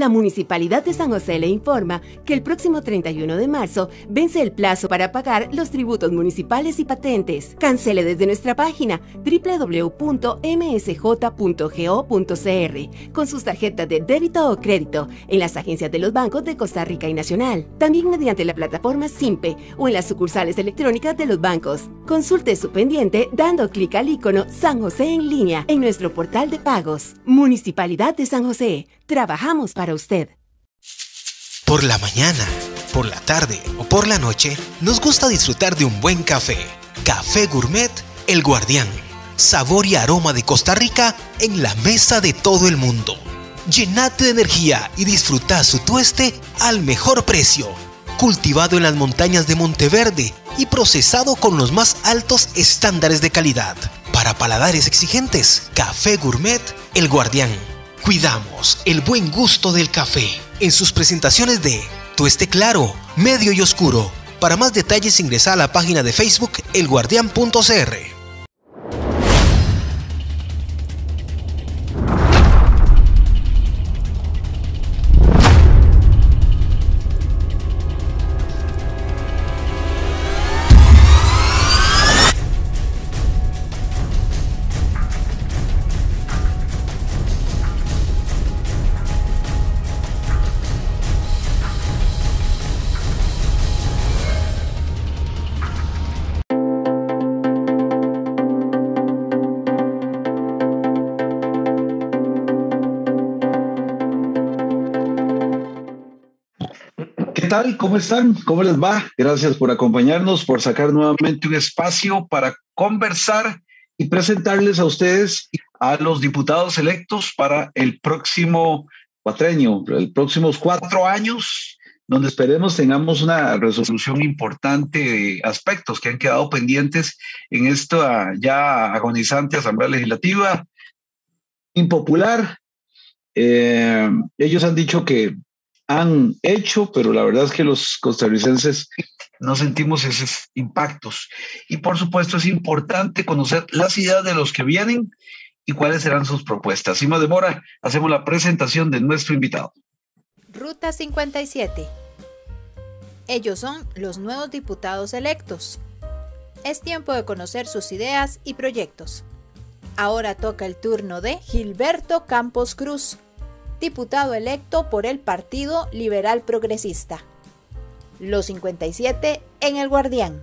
La Municipalidad de San José le informa que el próximo 31 de marzo vence el plazo para pagar los tributos municipales y patentes. Cancele desde nuestra página www.msj.go.cr con sus tarjetas de débito o crédito en las agencias de los bancos de Costa Rica y Nacional. También mediante la plataforma SIMPE o en las sucursales electrónicas de los bancos. Consulte su pendiente dando clic al icono San José en línea en nuestro portal de pagos. Municipalidad de San José. Trabajamos para usted. Por la mañana, por la tarde o por la noche, nos gusta disfrutar de un buen café. Café Gourmet El Guardián. Sabor y aroma de Costa Rica en la mesa de todo el mundo. Llenate de energía y disfruta su tueste al mejor precio. Cultivado en las montañas de Monteverde y procesado con los más altos estándares de calidad. Para paladares exigentes, Café Gourmet El Guardián Cuidamos el buen gusto del café en sus presentaciones de tueste claro, medio y oscuro. Para más detalles ingresa a la página de Facebook elguardián.cr. tal? ¿Cómo están? ¿Cómo les va? Gracias por acompañarnos, por sacar nuevamente un espacio para conversar y presentarles a ustedes a los diputados electos para el próximo cuatrenio, los próximos cuatro años, donde esperemos tengamos una resolución importante de aspectos que han quedado pendientes en esta ya agonizante Asamblea Legislativa, impopular. Eh, ellos han dicho que han hecho, pero la verdad es que los costarricenses no sentimos esos impactos. Y por supuesto es importante conocer las ideas de los que vienen y cuáles serán sus propuestas. Sin más demora, hacemos la presentación de nuestro invitado. Ruta 57. Ellos son los nuevos diputados electos. Es tiempo de conocer sus ideas y proyectos. Ahora toca el turno de Gilberto Campos Cruz, diputado electo por el Partido Liberal Progresista. Los 57 en El Guardián.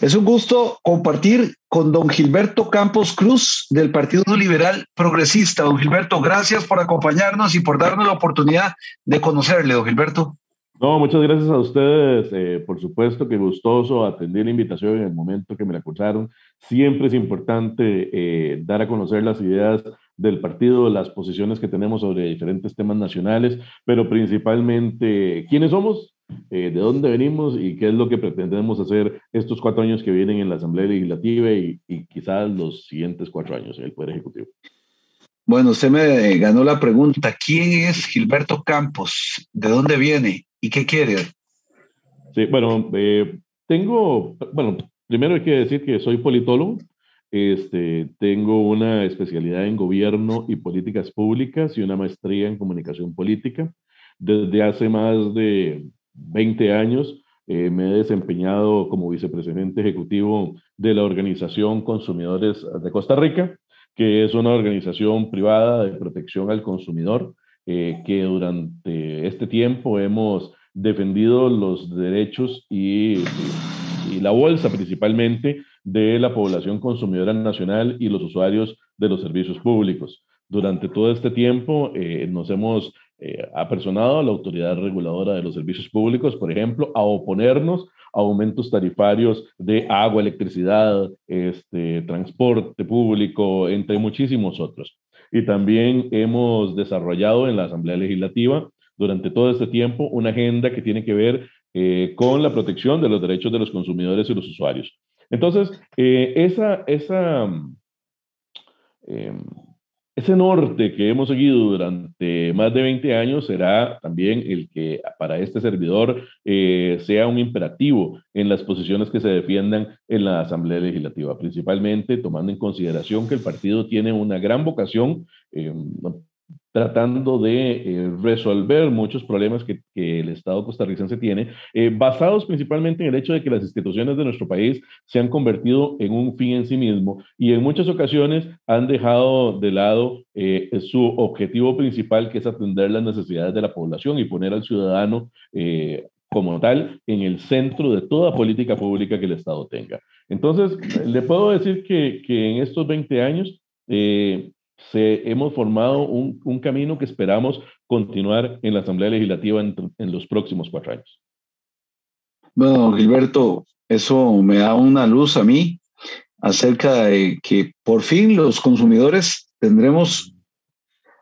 Es un gusto compartir con don Gilberto Campos Cruz del Partido Liberal Progresista. Don Gilberto, gracias por acompañarnos y por darnos la oportunidad de conocerle, don Gilberto. No, muchas gracias a ustedes. Eh, por supuesto que gustoso atender la invitación en el momento que me la cursaron. Siempre es importante eh, dar a conocer las ideas del partido, las posiciones que tenemos sobre diferentes temas nacionales, pero principalmente quiénes somos, eh, de dónde venimos y qué es lo que pretendemos hacer estos cuatro años que vienen en la Asamblea Legislativa y, y quizás los siguientes cuatro años en el Poder Ejecutivo. Bueno, usted me ganó la pregunta. ¿Quién es Gilberto Campos? ¿De dónde viene? ¿Y qué quiere? Sí, bueno, eh, tengo, bueno, primero hay que decir que soy politólogo. Este, tengo una especialidad en gobierno y políticas públicas y una maestría en comunicación política. Desde hace más de 20 años eh, me he desempeñado como vicepresidente ejecutivo de la organización Consumidores de Costa Rica que es una organización privada de protección al consumidor, eh, que durante este tiempo hemos defendido los derechos y, la bolsa principalmente de la población consumidora nacional y los usuarios de los servicios públicos. Durante todo este tiempo eh, nos hemos eh, apersonado a la autoridad reguladora de los servicios públicos, por ejemplo, a oponernos aumentos tarifarios de agua, electricidad, este, transporte público, entre muchísimos otros. Y también hemos desarrollado en la Asamblea Legislativa durante todo este tiempo una agenda que tiene que ver eh, con la protección de los derechos de los consumidores y los usuarios. Entonces, eh, esa, esa, em, ese norte que hemos seguido durante más de 20 años será también el que para este servidor eh, sea un imperativo en las posiciones que se defiendan en la Asamblea Legislativa, principalmente tomando en consideración que el partido tiene una gran vocación, eh, tratando de eh, resolver muchos problemas que, el Estado costarricense tiene, eh, basados principalmente en el hecho de que las instituciones de nuestro país se han convertido en un fin en sí mismo y en muchas ocasiones han dejado de lado eh, su objetivo principal, que es atender las necesidades de la población y poner al ciudadano como tal en el centro de toda política pública que el Estado tenga. Entonces, le puedo decir que, en estos 20 años, se, hemos formado un, un, camino que esperamos continuar en la Asamblea Legislativa en, en, los próximos cuatro años. Bueno, Gilberto, eso me da una luz a mí acerca de que por fin los consumidores tendremos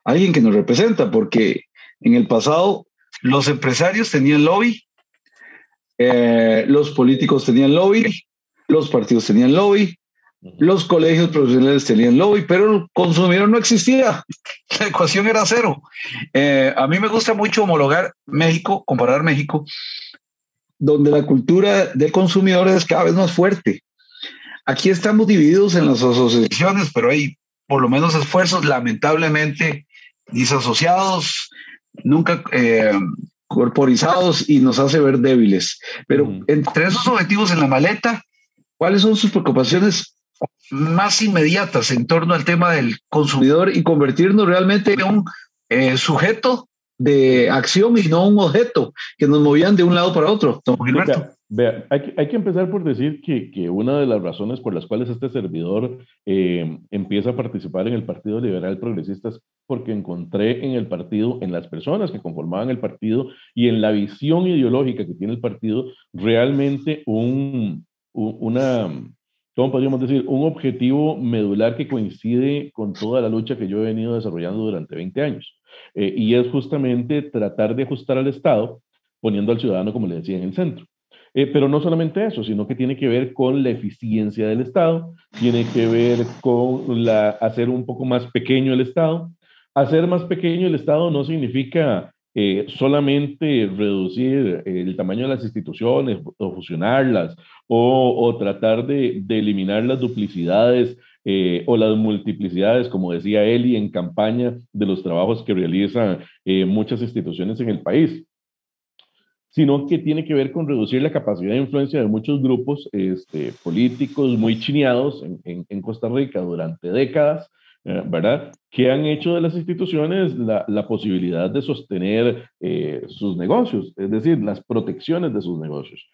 alguien que nos representa, porque en el pasado los empresarios tenían lobby, eh, los políticos tenían lobby, los partidos tenían lobby, los colegios profesionales tenían lobby, pero el consumidor no existía. La ecuación era cero. Eh, a mí me gusta mucho homologar México, comparar México, donde la cultura del consumidor es cada vez más fuerte. Aquí estamos divididos en las asociaciones, pero hay por lo menos esfuerzos lamentablemente disasociados, nunca eh, corporizados y nos hace ver débiles. Pero entre esos objetivos en la maleta, ¿cuáles son sus preocupaciones más inmediatas en torno al tema del consumidor y convertirnos realmente en un eh, sujeto de acción y no un objeto que nos movían de un lado para otro. Vea, hay, que, hay, que, empezar por decir que, que, una de las razones por las cuales este servidor eh, empieza a participar en el Partido Liberal Progresista es porque encontré en el partido, en las personas que conformaban el partido y en la visión ideológica que tiene el partido, realmente un, una, ¿cómo podríamos decir? Un objetivo medular que coincide con toda la lucha que yo he venido desarrollando durante 20 años. Eh, y es justamente tratar de ajustar al Estado poniendo al ciudadano, como le decía, en el centro. Eh, pero no solamente eso, sino que tiene que ver con la eficiencia del Estado, tiene que ver con la, hacer un poco más pequeño el Estado. Hacer más pequeño el Estado no significa eh, solamente reducir el tamaño de las instituciones o fusionarlas o, tratar de, eliminar las duplicidades eh, o las multiplicidades, como decía Eli en campaña de los trabajos que realizan eh, muchas instituciones en el país sino que tiene que ver con reducir la capacidad de influencia de muchos grupos este, políticos muy chineados en, Costa Rica durante décadas, ¿verdad? Que han hecho de las instituciones la, posibilidad de sostener sus negocios, es decir, las protecciones de sus negocios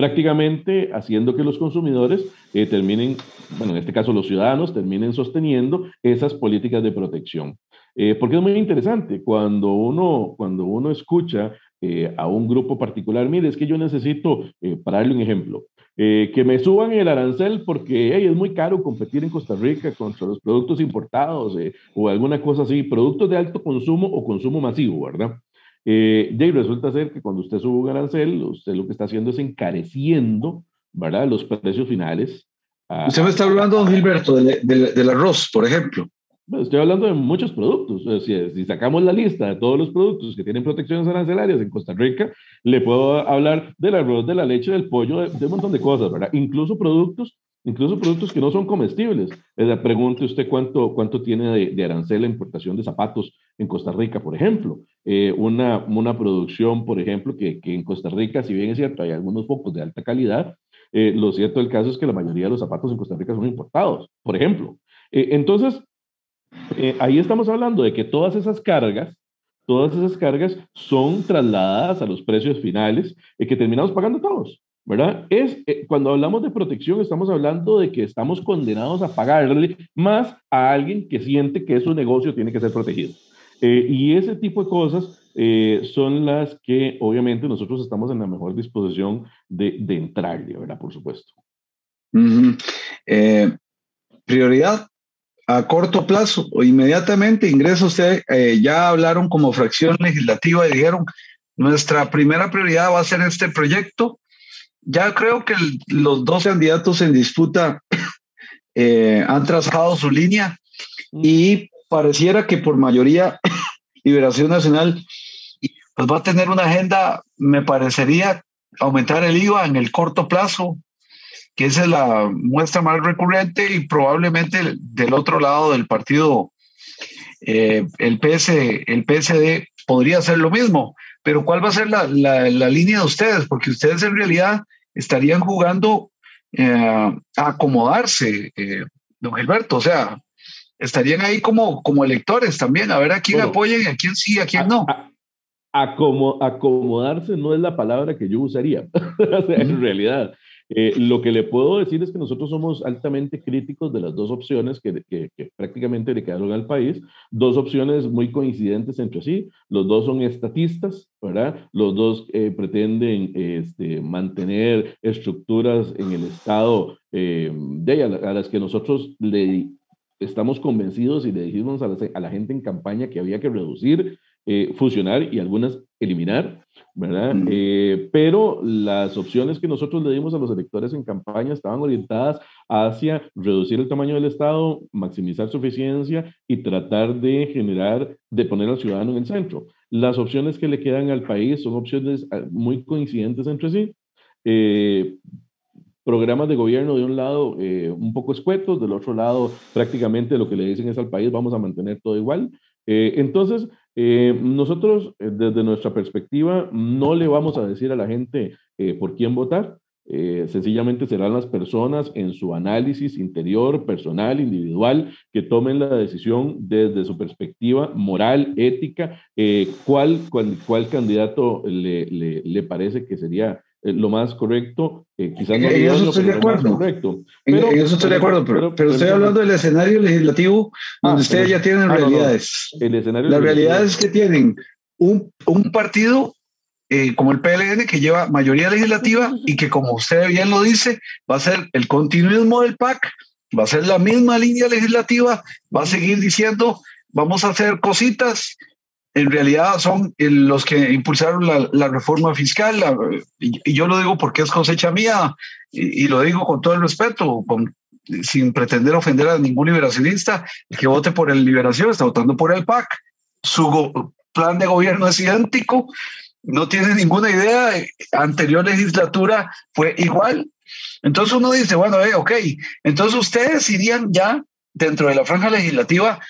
prácticamente haciendo que los consumidores eh, terminen, bueno, en este caso los ciudadanos, terminen sosteniendo esas políticas de protección. Eh, porque es muy interesante cuando uno, cuando uno escucha eh, a un grupo particular, mire, es que yo necesito, para darle un ejemplo, que me suban el arancel porque es muy caro competir en Costa Rica contra los productos importados o alguna cosa así, productos de alto consumo o consumo masivo, ¿verdad? Eh, y resulta ser que cuando usted sube un arancel, usted lo que está haciendo es encareciendo, ¿verdad? Los precios finales. usted me está hablando, don Gilberto, del, arroz, por ejemplo. Estoy hablando de muchos productos. Si, si, sacamos la lista de todos los productos que tienen protecciones arancelarias en Costa Rica, le puedo hablar del arroz, de la leche, del pollo, de, de un montón de cosas, ¿verdad? Incluso productos incluso productos que no son comestibles. Pregunte usted cuánto, cuánto tiene de, arancel la importación de zapatos en Costa Rica, por ejemplo. Eh, una, una producción, por ejemplo, que, que, en Costa Rica, si bien es cierto, hay algunos focos de alta calidad, eh, lo cierto del caso es que la mayoría de los zapatos en Costa Rica son importados, por ejemplo. Eh, entonces, ahí estamos hablando de que todas esas cargas, todas esas cargas son trasladadas a los precios finales y que terminamos pagando todos. ¿verdad? Es, eh, cuando hablamos de protección, estamos hablando de que estamos condenados a pagarle más a alguien que siente que su negocio tiene que ser protegido. Eh, y ese tipo de cosas eh, son las que obviamente nosotros estamos en la mejor disposición de, de entrarle, ¿verdad? Por supuesto. prioridad a corto plazo o inmediatamente ingresa usted, ya hablaron como fracción legislativa y dijeron, nuestra primera prioridad va a ser este proyecto ya creo que los dos candidatos en disputa eh, han trazado su línea mm. y pareciera que por mayoría Liberación Nacional pues va a tener una agenda, me parecería, aumentar el IVA en el corto plazo, que esa es la muestra más recurrente y probablemente del otro lado del partido, eh, el, PS, el PSD podría hacer lo mismo. Pero ¿cuál va a ser la, línea de ustedes? Porque ustedes en realidad estarían jugando eh, a acomodarse, eh, don Gilberto. O sea, estarían ahí como, como electores también, a ver a quién apoyen, a quién sí, a quién no. acomodarse no es la palabra que yo usaría, en realidad. Eh, lo que le puedo decir es que nosotros somos altamente críticos de las dos opciones que, prácticamente le quedaron al país, dos opciones muy coincidentes entre sí, los dos son estatistas, ¿verdad? Los dos eh, pretenden este, mantener estructuras en el Estado eh, de, a, las que nosotros le estamos convencidos y le dijimos a la, a la gente en campaña que había que reducir, fusionar y algunas eliminar ¿verdad? Eh, pero las opciones que nosotros le dimos a los electores en campaña estaban orientadas hacia reducir el tamaño del Estado, maximizar su eficiencia y tratar de generar, de poner al ciudadano en el centro. Las opciones que le quedan al país son opciones ah, muy coincidentes entre sí. Eh, programas de gobierno de un lado eh, un poco escuetos, del otro lado prácticamente lo que le dicen es al país vamos a mantener todo igual. entonces, eh, nosotros, eh, desde nuestra perspectiva, no le vamos a decir a la gente eh, por quién votar. sencillamente serán las personas en su análisis interior, personal, individual, que tomen la decisión desde su perspectiva moral, ética, cuál, cuál, cuál, candidato le, le, le parece que sería eh, lo más correcto, eh, quizás no en eso estoy de acuerdo. Correcto. en, eso estoy de acuerdo, pero, pero, estoy hablando del escenario legislativo ah, donde ustedes ya tienen ah, realidades. El escenario Las realidades que tienen un, un partido eh, como el PLN que lleva mayoría legislativa y que como usted bien lo dice, va a ser el continuismo del PAC, va a ser la misma línea legislativa, va a seguir diciendo vamos a hacer cositas en realidad son los que impulsaron la, reforma fiscal, y, yo lo digo porque es cosecha mía, y, lo digo con todo el respeto, sin pretender ofender a ningún liberacionista, el que vote por el Liberación está votando por el PAC, su plan de gobierno es idéntico, no tiene ninguna idea, anterior legislatura fue igual. Entonces uno dice, bueno, eh, ok, entonces ustedes irían ya dentro de la franja legislativa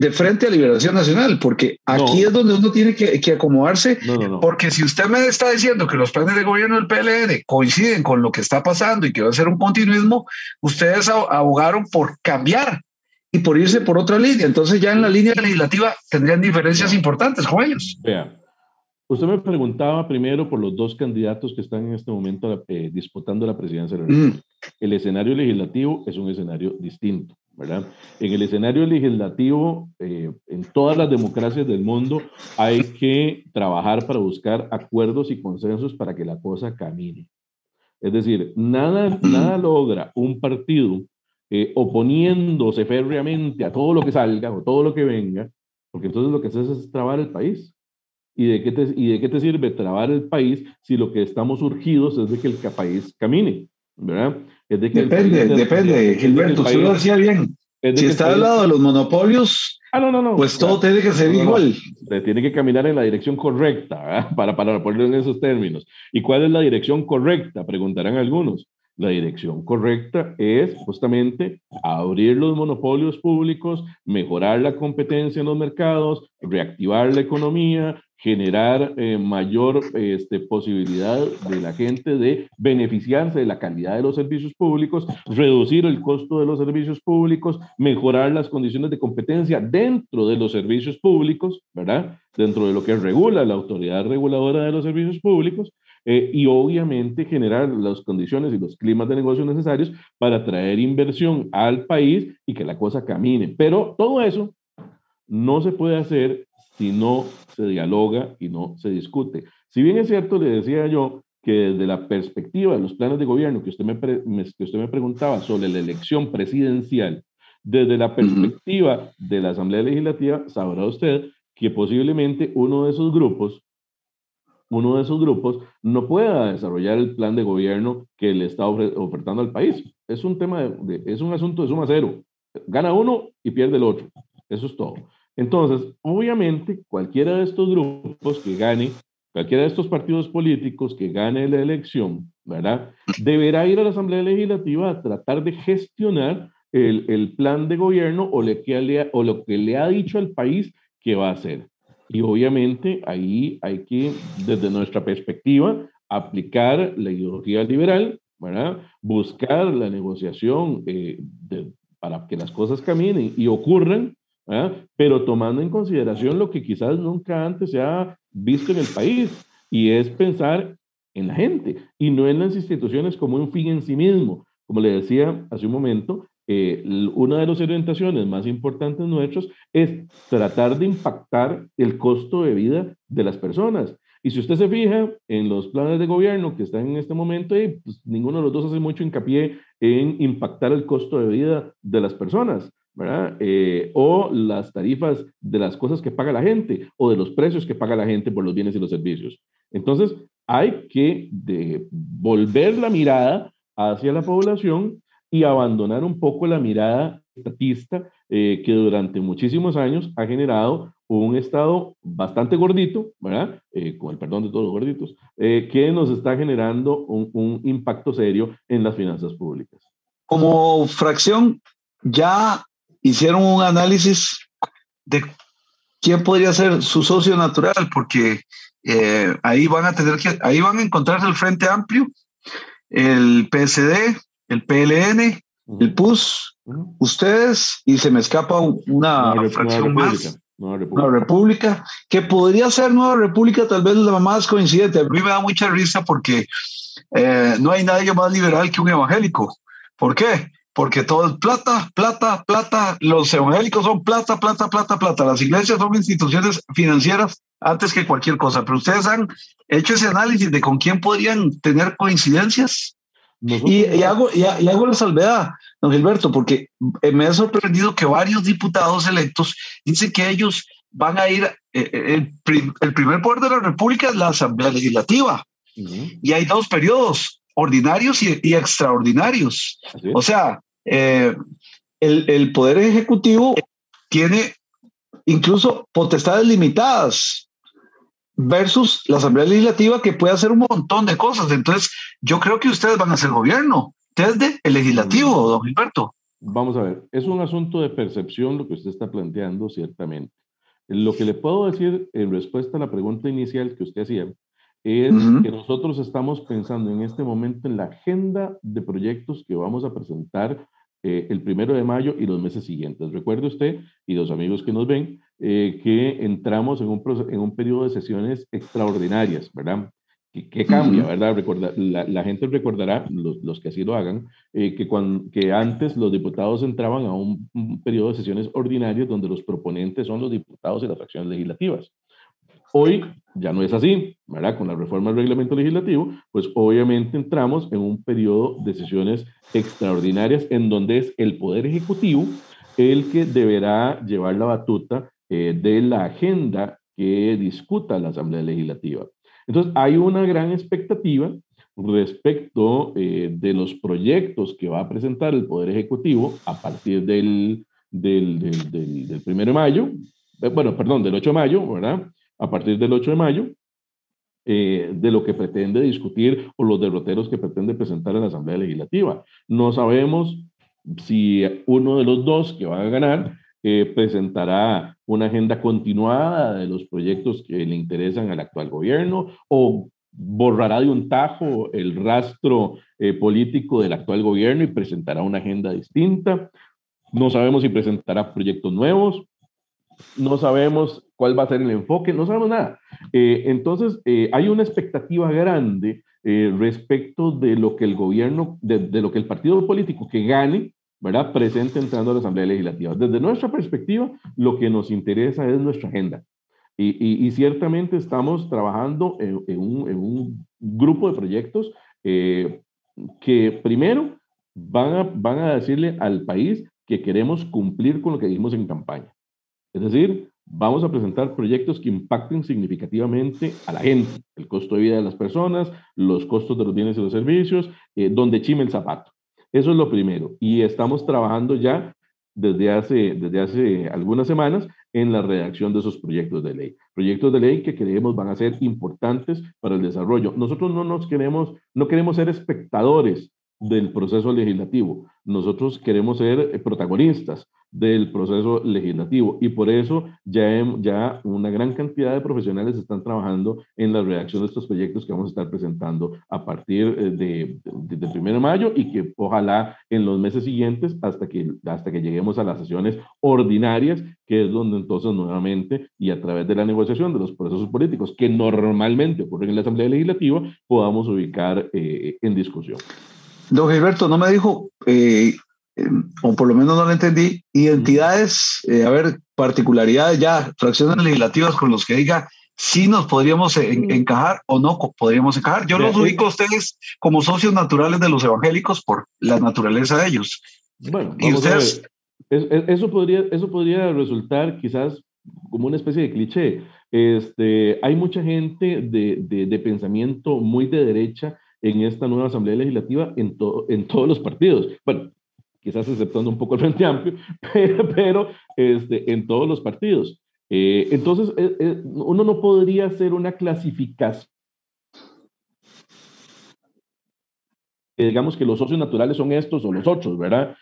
de frente a Liberación Nacional, porque aquí es donde uno tiene que, acomodarse, porque si usted me está diciendo que los planes de gobierno del PLN coinciden con lo que está pasando y que va a ser un continuismo, ustedes abogaron por cambiar y por irse por otra línea. Entonces ya en la línea legislativa tendrían diferencias importantes con ellos. Vea, usted me preguntaba primero por los dos candidatos que están en este momento eh, disputando la presidencia de la República. El escenario legislativo es un escenario distinto. En el escenario legislativo, eh, en todas las democracias del mundo, hay que trabajar para buscar acuerdos y consensos para que la cosa camine. Es decir, nada, nada logra un partido eh, oponiéndose férreamente a todo lo que salga o todo lo que venga, porque entonces lo que haces es trabar el país. ¿Y de, qué te, ¿Y de qué te sirve trabar el país si lo que estamos urgidos es de que el país camine? ¿verdad? Depende, depende, Gilberto, usted lo decía bien. Si está al lado de los monopolios, ah, no, no, no. pues todo tiene que ser igual. Se tiene que caminar en la dirección correcta, para, para ponerlo en esos términos. ¿Y cuál es la dirección correcta? Preguntarán algunos. La dirección correcta es justamente abrir los monopolios públicos, mejorar la competencia en los mercados, reactivar la economía, generar eh, mayor este, posibilidad de la gente de beneficiarse de la calidad de los servicios públicos, reducir el costo de los servicios públicos, mejorar las condiciones de competencia dentro de los servicios públicos, ¿verdad? Dentro de lo que regula la autoridad reguladora de los servicios públicos. Eh, y obviamente generar las condiciones y los climas de negocio necesarios para traer inversión al país y que la cosa camine. Pero todo eso no se puede hacer si no se dialoga y no se discute. Si bien es cierto, le decía yo que desde la perspectiva de los planes de gobierno que usted me, que usted me preguntaba sobre la elección presidencial, desde la perspectiva de la Asamblea Legislativa, sabrá usted que posiblemente uno de esos grupos, uno de esos grupos no pueda desarrollar el plan de gobierno que le está ofertando al país. Es un tema, de, es un asunto de suma cero. Gana uno y pierde el otro. Eso es todo. Entonces, obviamente, cualquiera de estos grupos que gane, cualquiera de estos partidos políticos que gane la elección, ¿verdad? Deberá ir a la Asamblea Legislativa a tratar de gestionar el, el plan de gobierno o, le, o lo que le ha dicho al país que va a hacer. Y obviamente ahí hay que, desde nuestra perspectiva, aplicar la ideología liberal, ¿verdad? buscar la negociación eh, para que las cosas caminen y ocurran, pero tomando en consideración lo que quizás nunca antes se ha visto en el país, y es pensar en la gente y no en las instituciones como un fin en sí mismo. Como le decía hace un momento, una de las orientaciones más importantes nuestros es tratar de impactar el costo de vida de las personas. Y si usted se fija en los planes de gobierno que están en este momento, pues ninguno de los dos hace mucho hincapié en impactar el costo de vida de las personas, ¿verdad? Eh, o las tarifas de las cosas que paga la gente o de los precios que paga la gente por los bienes y los servicios. Entonces, hay que de volver la mirada hacia la población y abandonar un poco la mirada estatista eh, que durante muchísimos años ha generado un Estado bastante gordito, ¿verdad? Eh, con el perdón de todos los gorditos, eh, que nos está generando un, un, impacto serio en las finanzas públicas. Como fracción, ya hicieron un análisis de quién podría ser su socio natural, porque ahí van a tener que, ahí van a encontrarse el Frente Amplio, el PSD, el PLN, el PUS, ustedes, y se me escapa una, fracción más. Nueva República. que podría ser Nueva República, tal vez la más coincidente. A mí me da mucha risa porque eh, no hay nadie más liberal que un evangélico. ¿Por qué? Porque todo es plata, plata, plata. Los evangélicos son plata, plata, plata, plata. Las iglesias son instituciones financieras antes que cualquier cosa. Pero ustedes han hecho ese análisis de con quién podrían tener coincidencias. Y, hago, y, hago la salvedad, don Gilberto, porque eh, me ha sorprendido que varios diputados electos dicen que ellos van a ir, eh, eh, el, primer poder de la República es la Asamblea Legislativa, y hay dos periodos, ordinarios y, extraordinarios. O sea, el, el Poder Ejecutivo tiene incluso potestades limitadas versus la Asamblea Legislativa que puede hacer un montón de cosas. Entonces, yo creo que ustedes van a ser gobierno desde el legislativo, don Gilberto. Vamos a ver, es un asunto de percepción lo que usted está planteando, ciertamente. Lo que le puedo decir en respuesta a la pregunta inicial que usted hacía es que nosotros estamos pensando en este momento en la agenda de proyectos que vamos a presentar eh, el primero de mayo y los meses siguientes. Recuerde usted y los amigos que nos ven eh, que entramos en un, en un periodo de sesiones extraordinarias, ¿verdad? ¿Qué cambia, ¿verdad? Recorda, la, gente recordará, los, los, que así lo hagan, eh, que, cuando, que antes los diputados entraban a un, un, periodo de sesiones ordinarias donde los proponentes son los diputados de las fracciones legislativas. Hoy ya no es así, ¿verdad? Con la reforma del reglamento legislativo, pues obviamente entramos en un periodo de sesiones extraordinarias en donde es el Poder Ejecutivo el que deberá llevar la batuta eh, de la agenda que discuta la Asamblea Legislativa. Entonces, hay una gran expectativa respecto eh, de los proyectos que va a presentar el Poder Ejecutivo a partir del, del, del, del, primero de mayo, eh, bueno, perdón, del 8 de mayo, ¿verdad? A partir del 8 de mayo, de lo que pretende discutir o los derroteros que pretende presentar en la Asamblea Legislativa. No sabemos si uno de los dos que va a ganar eh, presentará una agenda continuada de los proyectos que le interesan al actual gobierno o borrará de un tajo el rastro eh, político del actual gobierno y presentará una agenda distinta. No sabemos si presentará proyectos nuevos, no sabemos cuál va a ser el enfoque, no sabemos nada. Eh, entonces, hay una expectativa grande respecto de lo que el gobierno, de, lo que el partido político que gane ¿verdad? Presente entrando a la Asamblea Legislativa. Desde nuestra perspectiva, lo que nos interesa es nuestra agenda. Y, y, ciertamente estamos trabajando en, un, en, un, grupo de proyectos eh, que primero van a, van a decirle al país que queremos cumplir con lo que dijimos en campaña. Es decir, vamos a presentar proyectos que impacten significativamente a la gente, el costo de vida de las personas, los costos de los bienes y los servicios, eh, donde chime el zapato. Eso es lo primero. Y estamos trabajando ya desde hace, desde hace algunas semanas en la redacción de esos proyectos de ley. Proyectos de ley que creemos van a ser importantes para el desarrollo. Nosotros no nos queremos, no queremos ser espectadores del proceso legislativo. Nosotros queremos ser eh, protagonistas del proceso legislativo y por eso ya, ya una gran cantidad de profesionales están trabajando en la redacción de estos proyectos que vamos a estar presentando a partir eh, de, de, 1 de mayo y que ojalá en los meses siguientes hasta que, hasta que lleguemos a las sesiones ordinarias, que es donde entonces nuevamente y a través de la negociación de los procesos políticos que normalmente ocurren en la Asamblea Legislativa, podamos ubicar eh, en discusión. Don Gilberto, no me dijo, eh, o por lo menos no lo entendí, identidades, eh, a ver, particularidades ya, fracciones legislativas con los que diga si nos podríamos encajar o no podríamos encajar. Yo los ubico a ustedes como socios naturales de los evangélicos por la naturaleza de ellos. Bueno, y ustedes... eso, podría, eso podría resultar quizás como una especie de cliché. Este, hay mucha gente de, de, de pensamiento muy de derecha en esta nueva Asamblea Legislativa en, en todos los partidos. Bueno, quizás aceptando un poco el Frente Amplio, pero, este, en todos los partidos. Eh, entonces, eh, eh, uno no podría hacer una clasificación. digamos que los socios naturales son estos o los otros, ¿verdad?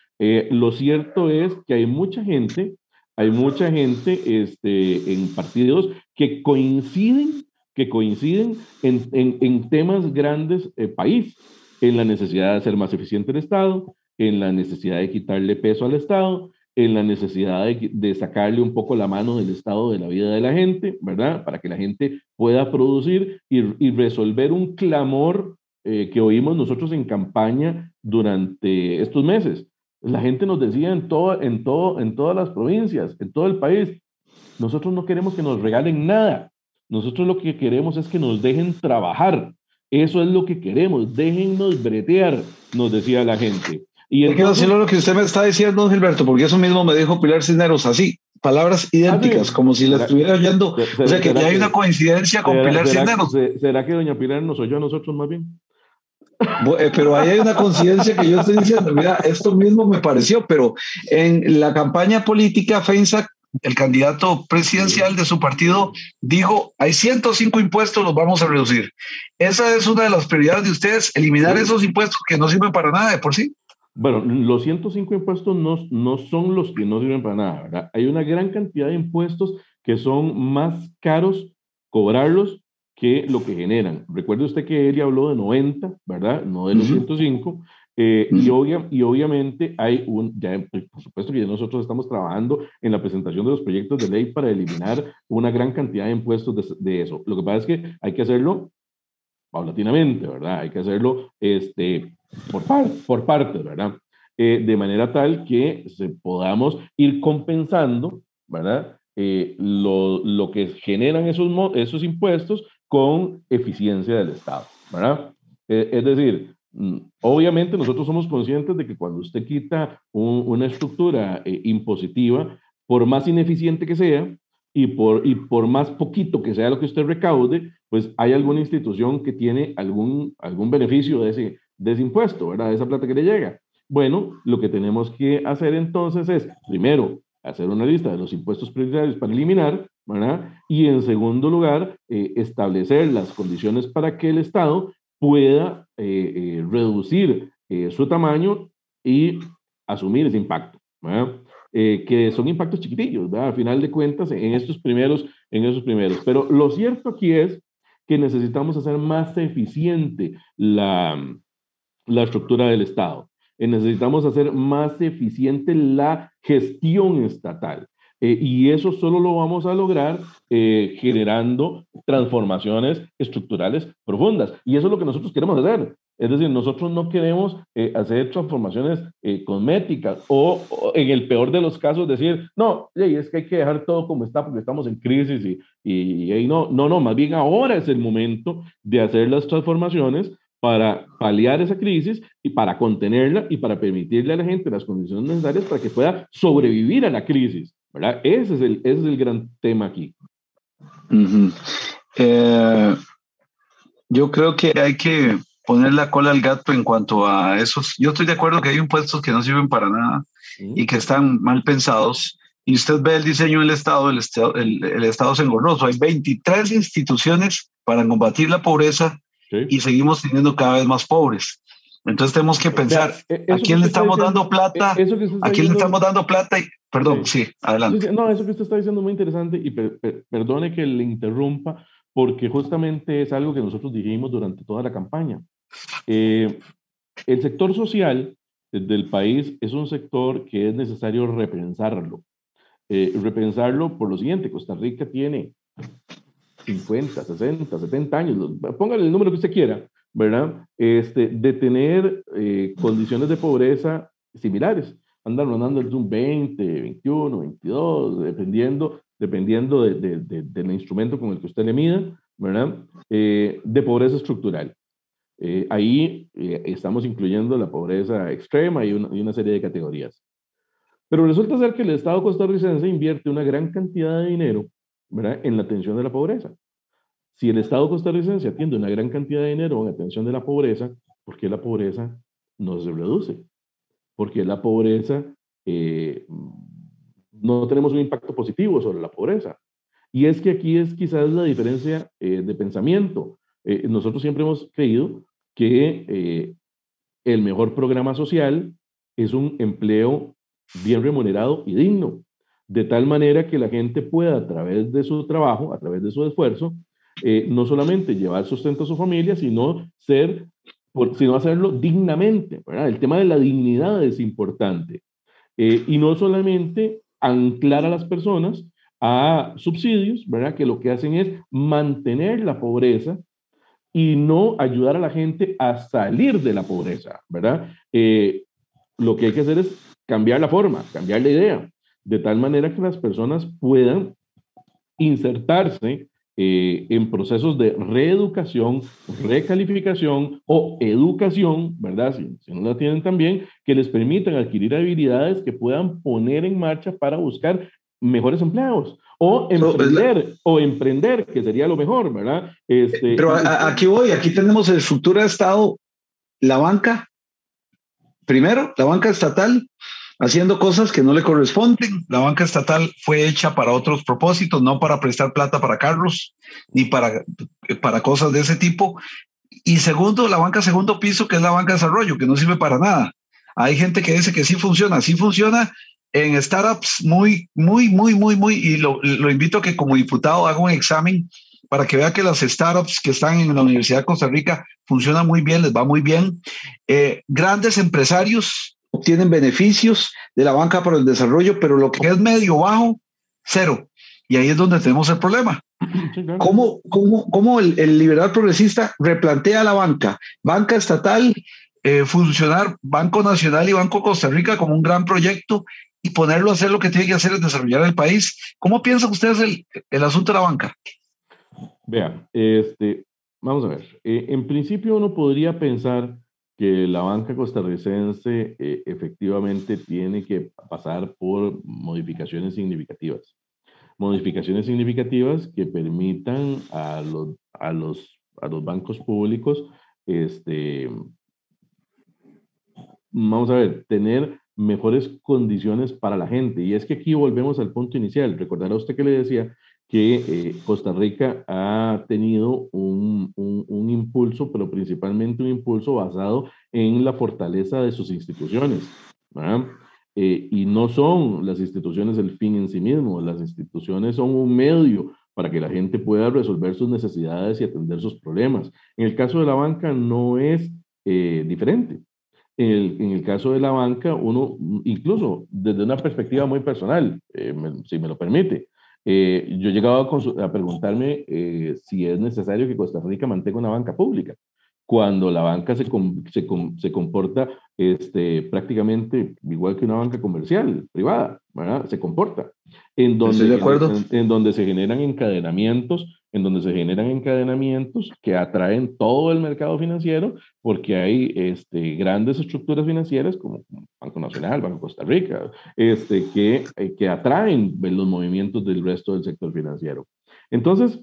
lo cierto es que hay mucha gente, hay mucha gente este, en partidos que coinciden que coinciden en, en, temas grandes país, en la necesidad de hacer más eficiente el Estado, en la necesidad de quitarle peso al Estado, en la necesidad de, sacarle un poco la mano del estado de la vida de la gente, ¿verdad? Para que la gente pueda producir y, y resolver un clamor eh, que oímos nosotros en campaña durante estos meses. La gente nos decía en, todo, en, todo, en todas las provincias, en todo el país, nosotros no queremos que nos regalen nada, nosotros lo que queremos es que nos dejen trabajar. Eso es lo que queremos. Déjennos bretear, nos decía la gente. Y entonces, lo que usted me está diciendo, Gilberto, porque eso mismo me dijo Pilar Cisneros, así, palabras idénticas, como si la estuviera oyendo. O sea, que ya hay una coincidencia con Pilar Cisneros. ¿Será que doña Pilar nos oyó a nosotros más bien? Eh, pero ahí hay una coincidencia que yo estoy diciendo, mira, esto mismo me pareció, pero en la campaña política FENSA el candidato presidencial de su partido dijo, hay 105 impuestos, los vamos a reducir. Esa es una de las prioridades de ustedes, eliminar esos impuestos que no sirven para nada de por sí. Bueno, los 105 impuestos no, no son los que no sirven para nada, ¿verdad? Hay una gran cantidad de impuestos que son más caros cobrarlos que lo que generan. Recuerde usted que él habló de 90, ¿verdad? No de los 105. Eh, y, y, obviamente hay un, ya, pues, por supuesto que ya nosotros estamos trabajando en la presentación de los proyectos de ley para eliminar una gran cantidad de impuestos de, de eso. Lo que pasa es que hay que hacerlo paulatinamente, ¿verdad? Hay que hacerlo este, por, par, por partes, ¿verdad? Eh, de manera tal que se podamos ir compensando, ¿verdad? Eh, lo, lo, que generan esos, esos impuestos con eficiencia del Estado, ¿verdad? es decir, Mm, obviamente nosotros somos conscientes de que cuando usted quita una estructura eh, impositiva, por más ineficiente que sea y por, y por más poquito que sea lo que usted recaude, pues hay alguna institución que tiene algún, algún beneficio de ese, de ese impuesto, ¿verdad? De esa plata que le llega. Bueno, lo que tenemos que hacer entonces es, primero, hacer una lista de los impuestos prioritarios para eliminar, ¿verdad? Y en segundo lugar, eh, establecer las condiciones para que el Estado pueda eh, eh, reducir eh, su tamaño y asumir ese impacto, que son impactos chiquitillos, ¿verdad? a final de cuentas, en estos primeros, en esos primeros. Pero lo cierto aquí es que necesitamos hacer más eficiente la, la estructura del Estado. Necesitamos hacer más eficiente la gestión estatal. Eh, y eso solo lo vamos a lograr eh, generando transformaciones estructurales profundas. Y eso es lo que nosotros queremos hacer. Es decir, nosotros no queremos eh, hacer transformaciones cosméticas o, en el peor de los casos decir, no, es que hay que dejar todo como está porque estamos en crisis y, y, y no, no, no, más bien ahora es el momento de hacer las transformaciones para paliar esa crisis y para contenerla y para permitirle a la gente las condiciones necesarias para que pueda sobrevivir a la crisis. ¿verdad? Ese es el, ese es el gran tema aquí. Eh, yo creo que hay que poner la cola al gato en cuanto a esos. Yo estoy de acuerdo que hay impuestos que no sirven para nada y que están mal pensados. Y usted ve el diseño del Estado, el Estado, el, Estado es engorroso. Hay 23 instituciones para combatir la pobreza y seguimos teniendo cada vez más pobres. Entonces tenemos que pensar, e, ¿a quién le estamos dando plata? ¿A quién le estamos dando plata? Y, perdón, sí. adelante. No, eso que usted está diciendo es muy interesante y perdone que le interrumpa porque justamente es algo que nosotros dijimos durante toda la campaña. Eh, el sector social del país es un sector que es necesario repensarlo. Eh, repensarlo por lo siguiente, Costa Rica tiene 50, 60, 70 años, póngale el número que usted quiera, ¿verdad? Este, de tener eh, condiciones de pobreza similares. Andan rondando entre un 20, 21, 22, dependiendo, dependiendo de, del instrumento con el que usted le mida, ¿verdad? Eh, de pobreza estructural. Eh, ahí estamos incluyendo la pobreza extrema y una, y una serie de categorías. Pero resulta ser que el Estado costarricense invierte una gran cantidad de dinero en la atención de la pobreza. Si el Estado costarricense atiende una gran cantidad de dinero en atención de la pobreza, ¿por qué la pobreza no se reduce? Porque la pobreza eh, no tenemos un impacto positivo sobre la pobreza. Y es que aquí es quizás la diferencia eh, de pensamiento. Eh, nosotros siempre hemos creído que el mejor programa social es un empleo bien remunerado y digno, de tal manera que la gente pueda a través de su trabajo, a través de su esfuerzo, eh, no solamente llevar sustento a su familia, sino, ser, sino hacerlo dignamente. El tema de la dignidad es importante. Eh, y no solamente anclar a las personas a subsidios, ¿verdad? que lo que hacen es mantener la pobreza y no ayudar a la gente a salir de la pobreza. ¿verdad? Eh, lo que hay que hacer es cambiar la forma, cambiar la idea, de tal manera que las personas puedan insertarse eh, en procesos de reeducación, recalificación o educación, ¿verdad? Si, no la tienen también, que les permitan adquirir habilidades que puedan poner en marcha para buscar mejores empleos o emprender, o emprender, que sería lo mejor, ¿verdad? Este, Pero aquí voy, aquí tenemos estructura de Estado, la banca, primero, la banca estatal, haciendo cosas que no le corresponden. La banca estatal fue hecha para otros propósitos, no para prestar plata para carros, ni para, para cosas de ese tipo. Y segundo, la banca segundo piso, que es la banca de desarrollo, que no sirve para nada. Hay gente que dice que sí funciona, sí funciona en startups muy, muy, muy, muy, muy, y lo, invito a que como diputado haga un examen para que vea que las startups que están en la Universidad de Costa Rica funcionan muy bien, les va muy bien. Eh, grandes empresarios obtienen beneficios de la banca para el desarrollo, pero lo que es medio bajo, cero. Y ahí es donde tenemos el problema. ¿Cómo, cómo, cómo el, liberal progresista replantea la banca? Banca estatal, eh, funcionar Banco Nacional y Banco Costa Rica como un gran proyecto y ponerlo a hacer lo que tiene que hacer es desarrollar el país. ¿Cómo piensan ustedes el, el asunto de la banca? Vean, este, vamos a ver. Eh, en principio uno podría pensar que la banca costarricense eh, efectivamente tiene que pasar por modificaciones significativas. Modificaciones significativas que permitan a los, a los, a los bancos públicos, este, vamos a ver, tener mejores condiciones para la gente. Y es que aquí volvemos al punto inicial. Recordará usted que le decía que eh, Costa Rica ha tenido un, un, impulso, pero principalmente un impulso basado en la fortaleza de sus instituciones. Eh, y no son las instituciones el fin en sí mismo, las instituciones son un medio para que la gente pueda resolver sus necesidades y atender sus problemas. En el caso de la banca no es eh, diferente. En el, en el, caso de la banca, uno, incluso desde una perspectiva muy personal, si me lo permite, eh, yo he llegado a, preguntarme eh, si es necesario que Costa Rica mantenga una banca pública, cuando la banca se, se, se, comporta este, prácticamente igual que una banca comercial, privada, ¿verdad? Se comporta. En donde, de acuerdo. en donde se generan encadenamientos en donde se generan encadenamientos que atraen todo el mercado financiero porque hay este, grandes estructuras financieras como Banco Nacional, Banco Costa Rica, este, que, eh, que atraen los movimientos del resto del sector financiero. Entonces,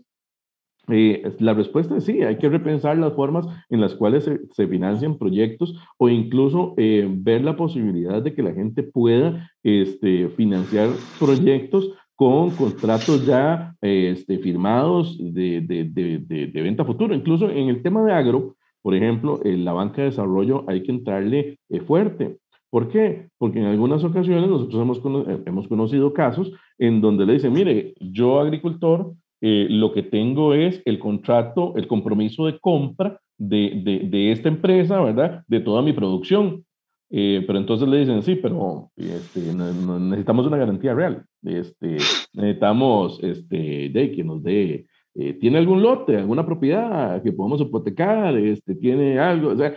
Eh, la respuesta es sí, hay que repensar las formas en las cuales se, financian proyectos o incluso eh, ver la posibilidad de que la gente pueda este, financiar proyectos con contratos ya este, firmados de, venta futuro. Incluso en el tema de agro, por ejemplo, en la banca de desarrollo hay que entrarle eh, fuerte. ¿Por qué? Porque en algunas ocasiones nosotros hemos, hemos conocido casos en donde le dicen, mire, yo agricultor, eh, lo que tengo es el contrato, el compromiso de compra de, de, de esta empresa, ¿verdad? De toda mi producción. Eh, pero entonces le dicen, sí, pero este, necesitamos una garantía real. Este, necesitamos este, de que nos dé, eh, ¿tiene algún lote, alguna propiedad que podamos hipotecar? Este, ¿Tiene algo? O sea,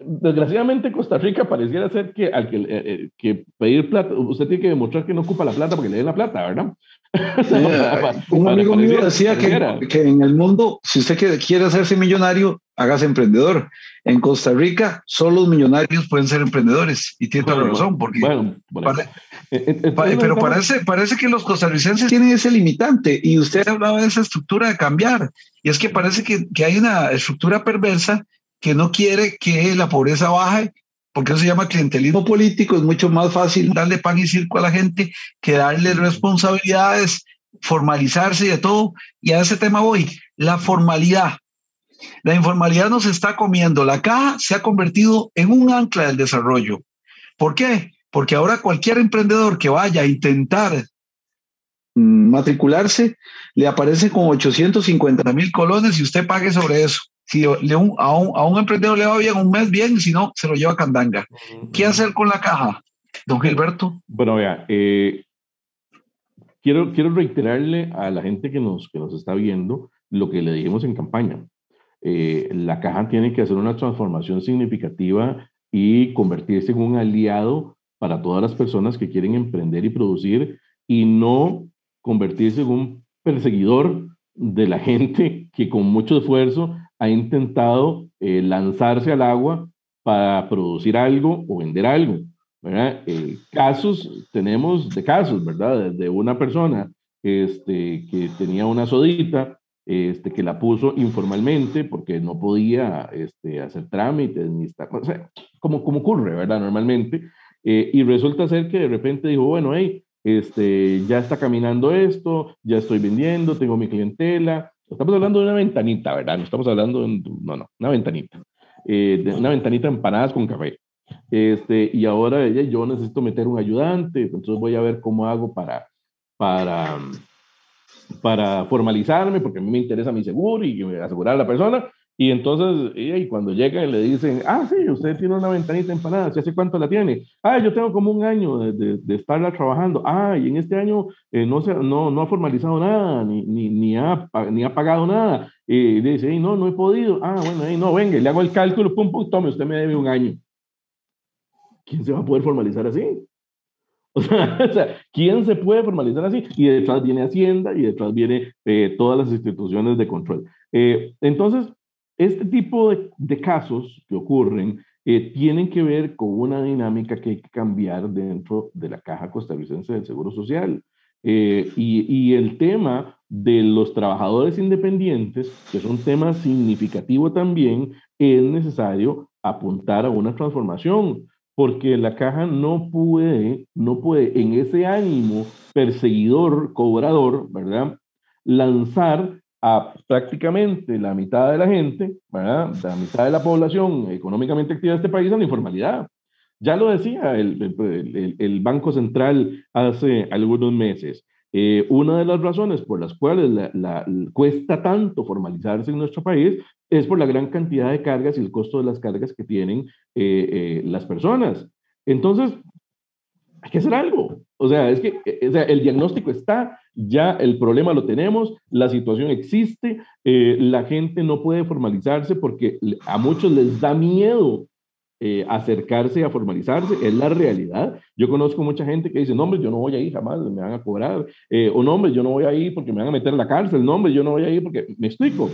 desgraciadamente Costa Rica pareciera ser que al que, que pedir plata, usted tiene que demostrar que no ocupa la plata porque le den la plata, ¿verdad? un amigo mío decía que, que, en el mundo, si usted quiere hacerse millonario, hágase emprendedor. En Costa Rica, solo los millonarios pueden ser emprendedores. Y tiene toda la razón, porque. Eh, eh, pero parece, parece que los costarricenses tienen ese limitante. Y usted hablaba de esa estructura de cambiar. Y es que parece que, que hay una estructura perversa que no quiere que la pobreza baje porque eso se llama clientelismo político, es mucho más fácil darle pan y circo a la gente que darle responsabilidades, formalizarse y de todo. Y a ese tema voy, la formalidad. La informalidad nos está comiendo. La caja se ha convertido en un ancla del desarrollo. ¿Por qué? Porque ahora cualquier emprendedor que vaya a intentar matricularse, le aparece con 850 mil colones y usted pague sobre eso. Si a, un, a, un, emprendedor le va bien un mes, bien, si no, se lo lleva a Candanga. ¿Qué hacer con la caja, don Gilberto? Bueno, vea, eh, quiero, quiero reiterarle a la gente que nos, que nos está viendo lo que le dijimos en campaña. Eh, la caja tiene que hacer una transformación significativa y convertirse en un aliado para todas las personas que quieren emprender y producir y no convertirse en un perseguidor de la gente que con mucho esfuerzo ha intentado eh, lanzarse al agua para producir algo o vender algo. ¿verdad? Eh, casos, tenemos de casos, ¿verdad? De una persona este, que tenía una sodita, este, que la puso informalmente porque no podía este, hacer trámites, ni estar, o sea, como, como ocurre, ¿verdad? Normalmente. Eh, y resulta ser que de repente dijo, bueno, hey, este, ya está caminando esto, ya estoy vendiendo, tengo mi clientela, Estamos hablando de una ventanita, ¿verdad? No estamos hablando de, no, no, una ventanita. Eh, de una ventanita empanadas con café. Este, y ahora yo necesito meter un ayudante, entonces voy a ver cómo hago para, para, para formalizarme, porque a mí me interesa mi seguro y asegurar a la persona. Y entonces, y cuando llegan le dicen, ah, sí, usted tiene una ventanita empanada, ¿hace cuánto la tiene? Ah, yo tengo como un año de, de, estarla trabajando. Ah, y en este año eh, no, se, no, no ha formalizado nada, ni, ni, ni, ha, ni ha pagado nada. Y dice, no, no he podido. Ah, bueno, ahí no, venga, le hago el cálculo, pum, pum, tome, usted me debe un año. ¿Quién se va a poder formalizar así? O sea, ¿quién se puede formalizar así? Y detrás viene Hacienda y detrás viene eh, todas las instituciones de control. Eh, entonces, este tipo de, casos que ocurren eh, tienen que ver con una dinámica que hay que cambiar dentro de la Caja Costarricense del Seguro Social. Eh, y, y, el tema de los trabajadores independientes, que es un tema significativo también, es necesario apuntar a una transformación, porque la caja no puede, no puede en ese ánimo perseguidor, cobrador, ¿verdad? Lanzar a prácticamente la mitad de la gente, la mitad de la población económicamente activa de este país en la informalidad. Ya lo decía el, el, Banco Central hace algunos meses. Eh, una de las razones por las cuales la, cuesta tanto formalizarse en nuestro país es por la gran cantidad de cargas y el costo de las cargas que tienen eh, eh, las personas. Entonces, hay que hacer algo. O sea, es que el diagnóstico está, ya el problema lo tenemos, la situación existe, eh, la gente no puede formalizarse porque a muchos les da miedo eh, acercarse a formalizarse, es la realidad. Yo conozco mucha gente que dice, no, hombre, yo no voy a ir jamás, me van a cobrar, eh, o no, hombre, yo no voy a ir porque me van a meter en la cárcel, no, hombre, yo no voy a ir porque me explico.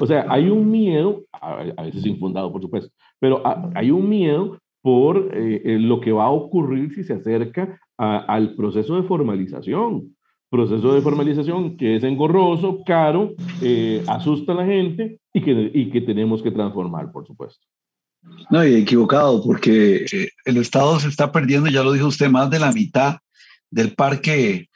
O sea, hay un miedo, a, veces infundado, por supuesto, pero hay un miedo por lo que va a ocurrir si se acerca al proceso de formalización proceso de formalización que es engorroso, caro, eh, asusta a la gente y que, y que tenemos que transformar, por supuesto. No, y equivocado, porque eh, el Estado se está perdiendo, ya lo dijo usted, más de la mitad del parque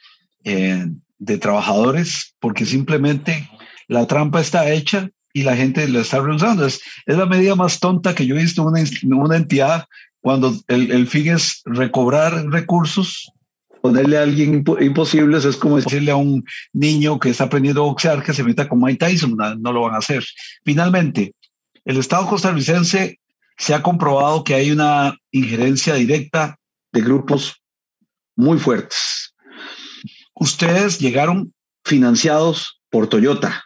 eh, de trabajadores, porque simplemente la trampa está hecha y la gente lo está rehusando. Es, es la medida más tonta que yo he visto en una, una entidad cuando el, el fin es recobrar recursos ponerle a alguien imposible es como decirle a un niño que está aprendiendo a boxear que se meta con Mike Tyson, no, no, lo van a hacer. Finalmente, el Estado costarricense se ha comprobado que hay una injerencia directa de grupos muy fuertes. Ustedes llegaron financiados por Toyota,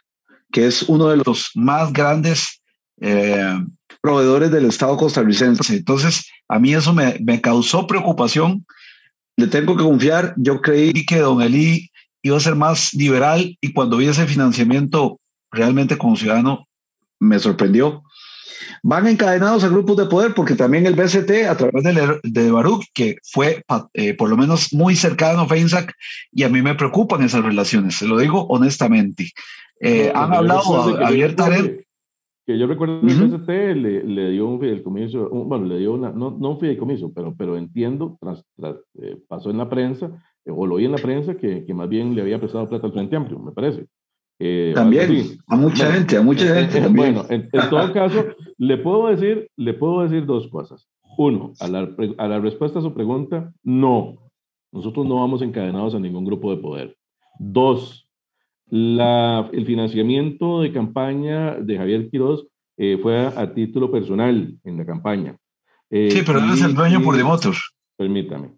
que es uno de los más grandes eh, proveedores del Estado costarricense. Entonces, a mí eso me, me causó preocupación le tengo que confiar. Yo creí que don Eli iba a ser más liberal y cuando vi ese financiamiento realmente como ciudadano me sorprendió. Van encadenados a grupos de poder porque también el BCT a través de, de Baruch, que fue eh, por lo menos muy cercano a FEINSAC, y a mí me preocupan esas relaciones, se lo digo honestamente. Eh, han hablado abiertamente que yo recuerdo que el PST le, le, dio un fideicomiso, bueno, le dio una, no, no un fideicomiso, pero, pero entiendo, tras, tras, eh, pasó en la prensa, eh, o lo oí en la prensa, que, que, más bien le había prestado plata al Frente Amplio, me parece. Eh, también, a mucha gente, a mucha gente. También. Bueno, en, en, todo caso, le puedo decir, le puedo decir dos cosas. Uno, a la, a la respuesta a su pregunta, no, nosotros no vamos encadenados a ningún grupo de poder. Dos, la, el financiamiento de campaña de Javier Quiroz eh, fue a, título personal en la campaña. Eh, sí, pero él es el dueño por demotor. Permítame,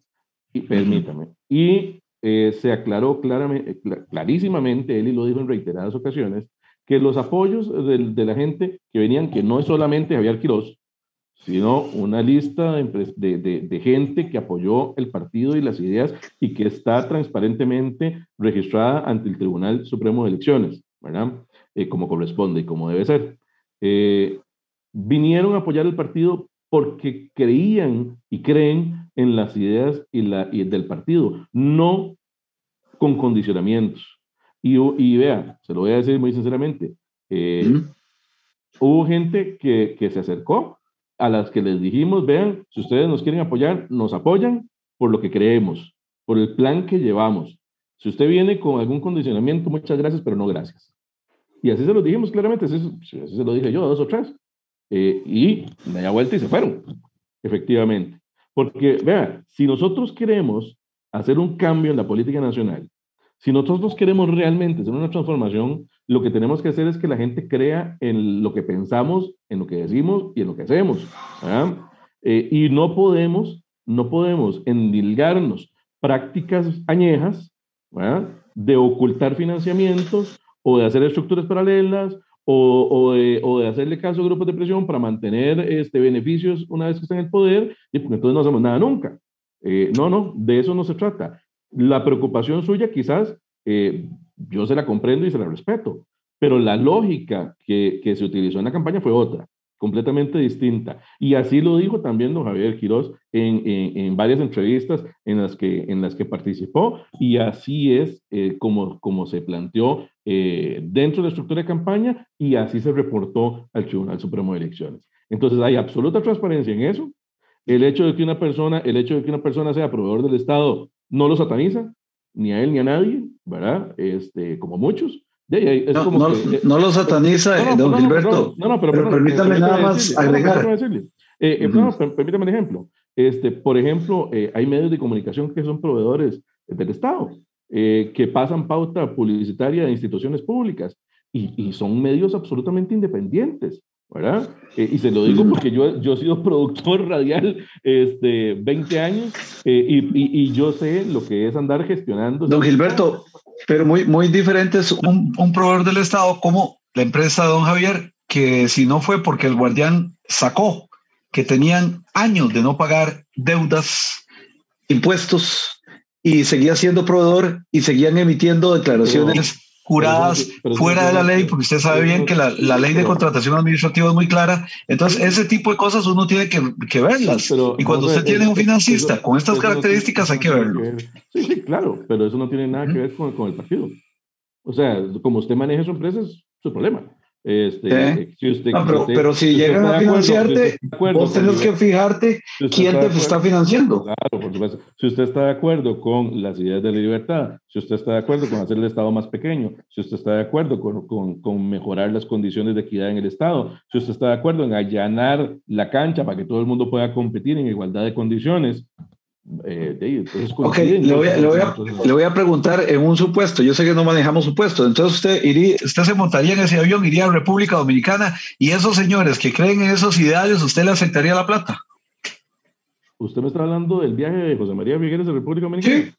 y, permítame. Y eh, se aclaró claramente, clarísimamente, él y lo dijo en reiteradas ocasiones, que los apoyos de, de la gente que venían, que no es solamente Javier Quiroz, sino una lista de, de, de, gente que apoyó el partido y las ideas y que está transparentemente registrada ante el Tribunal Supremo de Elecciones, ¿verdad? Eh, como corresponde y como debe ser. Eh, vinieron a apoyar el partido porque creían y creen en las ideas y, la, y del partido, no con condicionamientos. Y, y vea, se lo voy a decir muy sinceramente, eh, hubo gente que, que se acercó a las que les dijimos, vean, si ustedes nos quieren apoyar, nos apoyan por lo que creemos, por el plan que llevamos. Si usted viene con algún condicionamiento, muchas gracias, pero no gracias. Y así se lo dijimos claramente, así, así se lo dije yo, dos o tres. Eh, y me da vuelta y se fueron, efectivamente. Porque, vean, si nosotros queremos hacer un cambio en la política nacional, si nosotros queremos realmente hacer una transformación, lo que tenemos que hacer es que la gente crea en lo que pensamos, en lo que decimos y en lo que hacemos. Eh, y no podemos, no podemos endilgarnos prácticas añejas de ocultar financiamientos o de hacer estructuras paralelas o, de, o, hacerle caso a grupos de presión para mantener este, beneficios una vez que están en el poder y porque entonces no hacemos nada nunca. Eh, no, no, de eso no se trata. La preocupación suya quizás eh, yo se la comprendo y se la respeto, pero la lógica que, que se utilizó en la campaña fue otra, completamente distinta. Y así lo dijo también don Javier Quirós en, en, varias entrevistas en las que, en las que participó, y así es eh, como, como se planteó eh, dentro de la estructura de campaña y así se reportó al Tribunal Supremo de Elecciones. Entonces hay absoluta transparencia en eso. El hecho de que una persona, el hecho de que una persona sea proveedor del Estado no lo sataniza, ni a él ni a nadie, ¿verdad? Este, como muchos. De es no, como no, que, no, lo sataniza, no, don Gilberto. No, no, pero, permítame nada más agregar. Eh, eh, no, permítame un ejemplo. Este, por ejemplo, eh, hay medios de comunicación que son proveedores del Estado, eh, que pasan pauta publicitaria de instituciones públicas y, y son medios absolutamente independientes. ¿Verdad? Eh, y se lo digo porque yo, yo he sido productor radial este, 20 años eh, y, y, y, yo sé lo que es andar gestionando. Don Gilberto, pero muy, muy diferente es un, un proveedor del Estado como la empresa Don Javier, que si no fue porque el guardián sacó que tenían años de no pagar deudas, impuestos y seguía siendo proveedor y seguían emitiendo declaraciones curadas fuera de la ley, porque usted sabe bien que la, la ley de contratación administrativa es muy clara. Entonces, ese tipo de cosas uno tiene que, que verlas. y cuando usted tiene un financista con estas características, hay que verlo. Sí, sí, claro, pero eso no tiene nada que ver con, con el partido. O sea, como usted maneja su empresa es su problema. Este, eh, si usted, pero, si, llegan a financiarte, vos tenés que fijarte quién te está financiando. Claro, por supuesto. Si usted está de acuerdo con las ideas de la libertad, si usted está de acuerdo con hacer el Estado más pequeño, si usted está de acuerdo con, con, con mejorar las condiciones de equidad en el Estado, si usted está de acuerdo en allanar la cancha para que todo el mundo pueda competir en igualdad de condiciones, eh, ok, le voy, a, le, voy a, le voy, a, preguntar en un supuesto. Yo sé que no manejamos supuestos. Entonces, usted, iría, usted se montaría en ese avión, iría a República Dominicana y esos señores que creen en esos ideales, ¿usted le aceptaría la plata? ¿Usted me está hablando del viaje de José María Figueres a República Dominicana? Sí.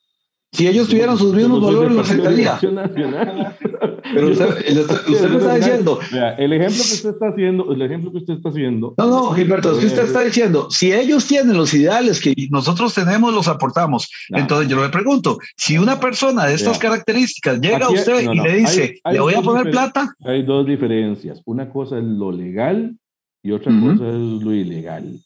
Si ellos tuvieran sus mismos valores, lo aceptaría. Pero usted, usted, me está diciendo. el ejemplo que usted está haciendo, el ejemplo que usted está haciendo. No, no, Gilberto, es que usted está diciendo, si ellos tienen los ideales que nosotros tenemos, los aportamos. Entonces yo le pregunto, si una persona de estas características llega a usted y le dice, le voy a poner plata. Hay dos diferencias. Una cosa es lo legal y otra cosa es lo ilegal.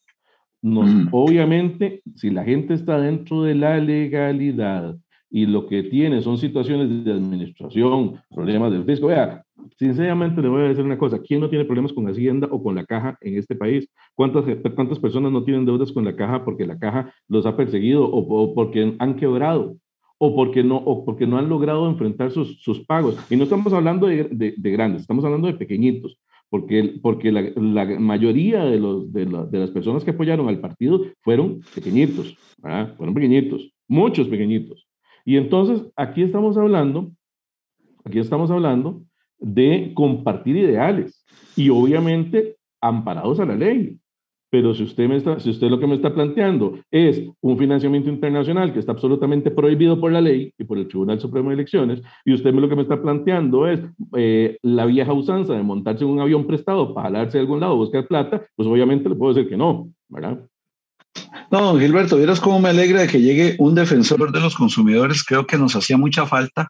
Nos, Obviamente, si la gente está dentro de la legalidad y lo que tiene son situaciones de administración, problemas del fisco. Vea, sinceramente le voy a decir una cosa, ¿quién no tiene problemas con Hacienda o con la caja en este país? ¿Cuántas, cuántas personas no tienen deudas con la caja porque la caja los ha perseguido o, porque han quebrado? O porque, no, o porque no han logrado enfrentar sus, sus pagos. Y no estamos hablando de, de, grandes, estamos hablando de pequeñitos porque, porque la, la mayoría de, los, de, de, las personas que apoyaron al partido fueron pequeñitos, ¿verdad? fueron pequeñitos, muchos pequeñitos. Y entonces aquí estamos hablando, aquí estamos hablando de compartir ideales y obviamente amparados a la ley. Pero si usted, me está, si usted lo que me está planteando es un financiamiento internacional que está absolutamente prohibido por la ley y por el Tribunal Supremo de Elecciones, y usted lo que me está planteando es eh, la vieja usanza de montarse en un avión prestado para jalarse de algún lado, buscar plata, pues obviamente le puedo decir que no, ¿verdad? No, Gilberto, vieras cómo me alegra de que llegue un defensor de los consumidores. Creo que nos hacía mucha falta.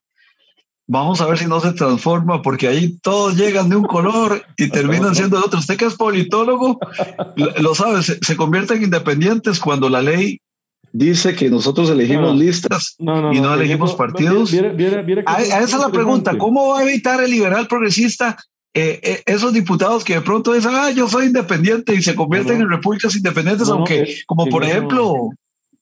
Vamos a ver si no se transforma, porque ahí todos llegan de un color y terminan siendo de otro. Usted que es politólogo, lo sabe, se, convierten independientes cuando la ley dice que nosotros elegimos listas y no, elegimos partidos. a, esa es la pregunta, ¿cómo va a evitar el liberal progresista eh, eh, esos diputados que de pronto dicen, ah, yo soy independiente y se convierten en repúblicas independientes, aunque, como por ejemplo...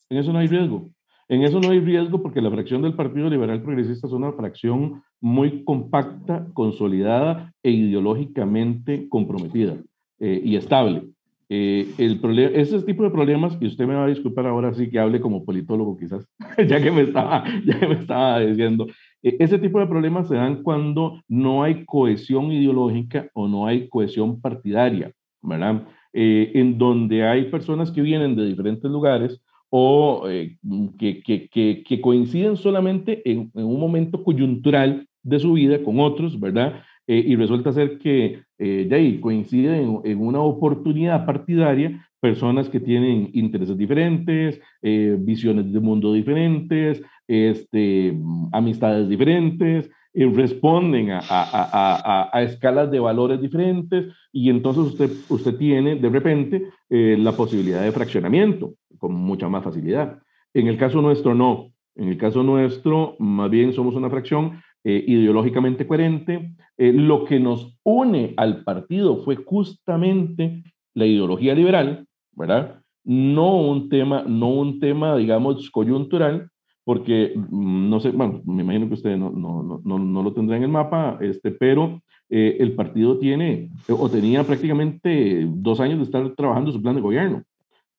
en eso no hay riesgo. En eso no hay riesgo porque la fracción del Partido Liberal Progresista es una fracción muy compacta, consolidada e ideológicamente comprometida eh, y estable. el problema, ese tipo de problemas, y usted me va a disculpar ahora sí que hable como politólogo quizás, ya que me estaba, ya que me estaba diciendo, ese tipo de problemas se dan cuando no hay cohesión ideológica o no hay cohesión partidaria, ¿verdad? Eh, en donde hay personas que vienen de diferentes lugares o eh, que, que, que, coinciden solamente en, un momento coyuntural de su vida con otros, ¿verdad? Eh, y resulta ser que de ahí coinciden en, una oportunidad partidaria personas que tienen intereses diferentes, visiones de mundo diferentes, este, amistades diferentes, eh, responden a, a, a, a, escalas de valores diferentes y entonces usted, usted tiene de repente eh, la posibilidad de fraccionamiento con mucha más facilidad. En el caso nuestro no. En el caso nuestro, más bien somos una fracción eh, ideológicamente coherente. lo que nos une al partido fue justamente la ideología liberal, ¿verdad? No un tema, no un tema, digamos, coyuntural, porque mm, no sé, bueno, me imagino que usted no, no, no, no lo tendrá en el mapa, este, pero eh, el partido tiene o tenía prácticamente dos años de estar trabajando su plan de gobierno.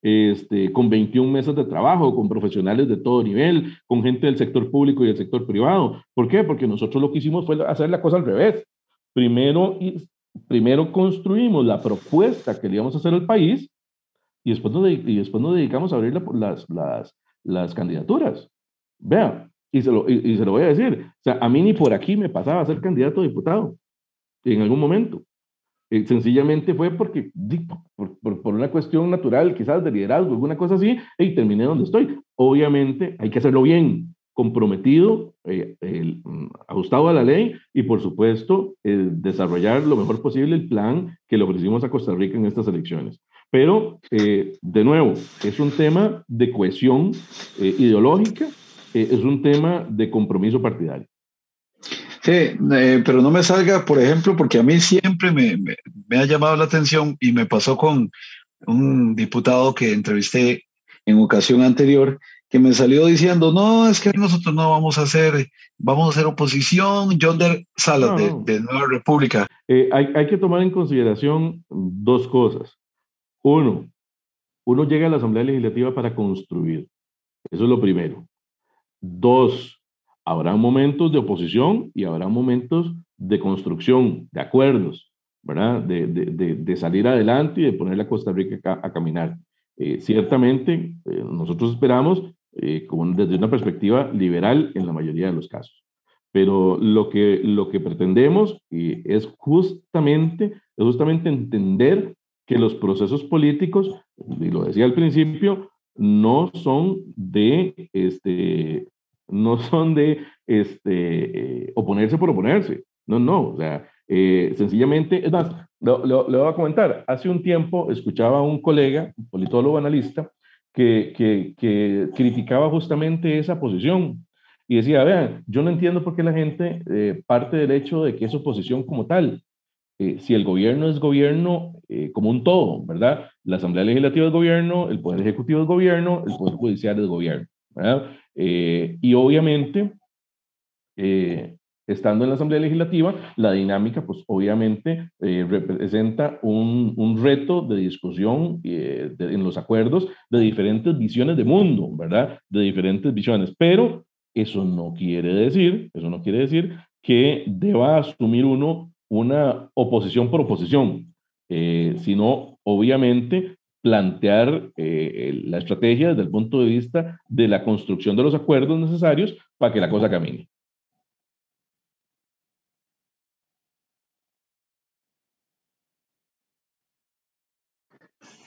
Este, con 21 meses de trabajo, con profesionales de todo nivel, con gente del sector público y del sector privado. ¿Por qué? Porque nosotros lo que hicimos fue hacer la cosa al revés. Primero, primero construimos la propuesta que le íbamos a hacer al país y después nos, y después nos dedicamos a abrir las, las, las candidaturas. Vea, y se, lo, y, se lo voy a decir, o sea, a mí ni por aquí me pasaba a ser candidato a diputado en algún momento. Eh, sencillamente fue porque, por, por, una cuestión natural, quizás de liderazgo, alguna cosa así, y terminé donde estoy. Obviamente hay que hacerlo bien, comprometido, eh, mm, ajustado a la ley y por supuesto desarrollar lo mejor posible el plan que le ofrecimos a Costa Rica en estas elecciones. Pero, eh, de nuevo, es un tema de cohesión eh, es un tema de compromiso partidario. Sí, pero no me salga, por ejemplo, porque a mí siempre me, me ha llamado la atención y me pasó con un diputado que entrevisté en ocasión anterior, que me salió diciendo, no, es que nosotros no vamos a hacer, vamos a hacer oposición, Yonder Salas de, Nueva República. Eh, hay, hay, que tomar en consideración dos cosas. Uno, uno llega a la Asamblea Legislativa para construir. Eso es lo primero. Dos, habrá momentos de oposición y habrá momentos de construcción, de acuerdos, ¿verdad? De, de, de salir adelante y de poner a Costa Rica a, caminar. Eh, ciertamente, eh, nosotros esperamos eh, como desde una perspectiva liberal en la mayoría de los casos. Pero lo que, lo que pretendemos es, justamente, es justamente entender que los procesos políticos, y lo decía al principio, no son de, este, no son de este, eh, oponerse por oponerse. No, no, o sea, eh, sencillamente, es más, lo, voy a comentar. Hace un tiempo escuchaba a un colega, un politólogo analista, que, que, criticaba justamente esa posición y decía, vean, yo no entiendo por qué la gente eh, parte del hecho de que es oposición como tal. Eh, si el gobierno es gobierno eh, como un todo, ¿verdad? La Asamblea Legislativa es gobierno, el Poder Ejecutivo es gobierno, el Poder Judicial es gobierno, ¿verdad? y obviamente, estando en la Asamblea Legislativa, la dinámica, pues obviamente eh, representa un, un, reto de discusión eh, en los acuerdos de diferentes visiones de mundo, ¿verdad? De diferentes visiones. Pero eso no quiere decir, eso no quiere decir que deba asumir uno una oposición por oposición, eh, sino obviamente plantear la estrategia desde el punto de vista de la construcción de los acuerdos necesarios para que la cosa camine.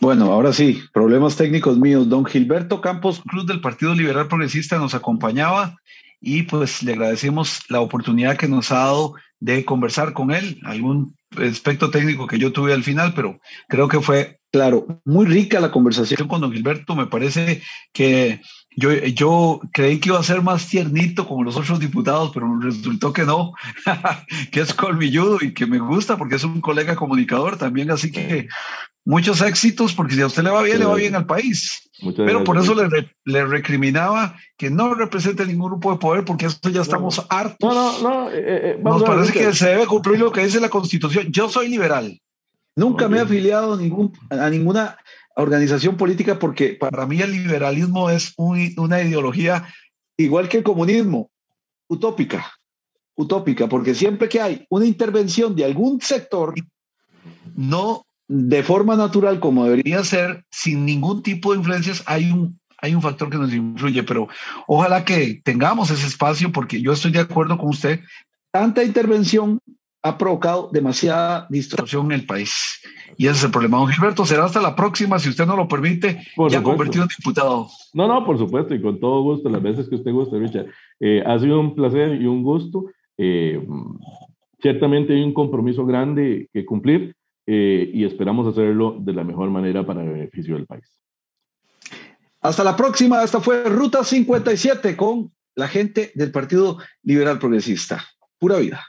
Bueno, ahora sí, problemas técnicos míos. Don Gilberto Campos Cruz del Partido Liberal Progresista nos acompañaba y pues le agradecemos la oportunidad que nos ha dado de conversar con él. Algún aspecto técnico que yo tuve al final, pero creo que fue, claro, muy rica la conversación con don Gilberto. Me parece que yo, yo creí que iba a ser más tiernito como los otros diputados, pero resultó que no, que es colmilludo y que me gusta porque es un colega comunicador también, así que muchos éxitos, porque si a usted le va bien, le va bien al país. Pero por eso le, le, recriminaba que no represente ningún grupo de poder, porque eso ya estamos hartos. No, no, no. Eh, eh, eh, Nos parece que se debe cumplir lo que dice la Constitución. Yo soy liberal. Nunca me he afiliado a, ningún, a ninguna organización política porque para mí el liberalismo es una ideología igual que el comunismo, utópica, utópica, porque siempre que hay una intervención de algún sector, no de forma natural como debería ser, sin ningún tipo de influencias, hay un, hay un factor que nos influye, pero ojalá que tengamos ese espacio porque yo estoy de acuerdo con usted, tanta intervención ha provocado demasiada distorsión en el país. Y ese es el problema. Don Gilberto, será hasta la próxima, si usted no lo permite, ya convertido en diputado. No, no, por supuesto, y con todo gusto, las veces que usted guste, Richard. Eh, ha sido un placer y un gusto. Eh, ciertamente hay un compromiso grande que cumplir eh, y esperamos hacerlo de la mejor manera para el beneficio del país. Hasta la próxima. Esta fue Ruta 57 con la gente del Partido Liberal Progresista. Pura vida.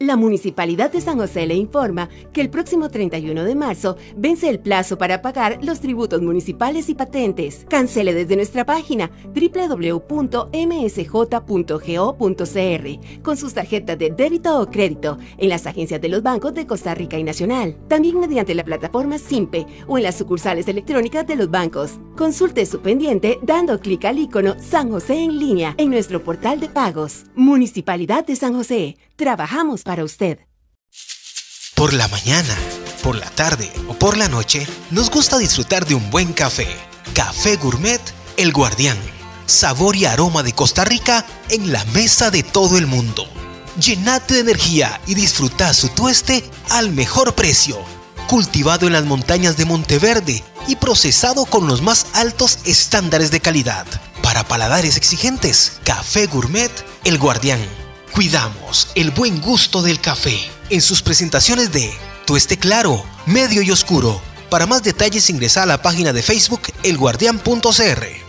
La Municipalidad de San José le informa que el próximo 31 de marzo vence el plazo para pagar los tributos municipales y patentes. Cancele desde nuestra página www.msj.go.cr con sus tarjetas de débito o crédito en las agencias de los bancos de Costa Rica y Nacional. También mediante la plataforma SIMPE o en las sucursales electrónicas de los bancos. Consulte su pendiente dando clic al icono San José en línea en nuestro portal de pagos. Municipalidad de San José. Trabajamos para usted. Por la mañana, por la tarde o por la noche, nos gusta disfrutar de un buen café. Café Gourmet El Guardián. Sabor y aroma de Costa Rica en la mesa de todo el mundo. Llenate de energía y disfruta su tueste al mejor precio. Cultivado en las montañas de Monteverde y procesado con los más altos estándares de calidad para paladares exigentes. Café Gourmet El Guardián. Cuidamos el buen gusto del café en sus presentaciones de tueste claro, medio y oscuro. Para más detalles ingresa a la página de Facebook elguardián.cr.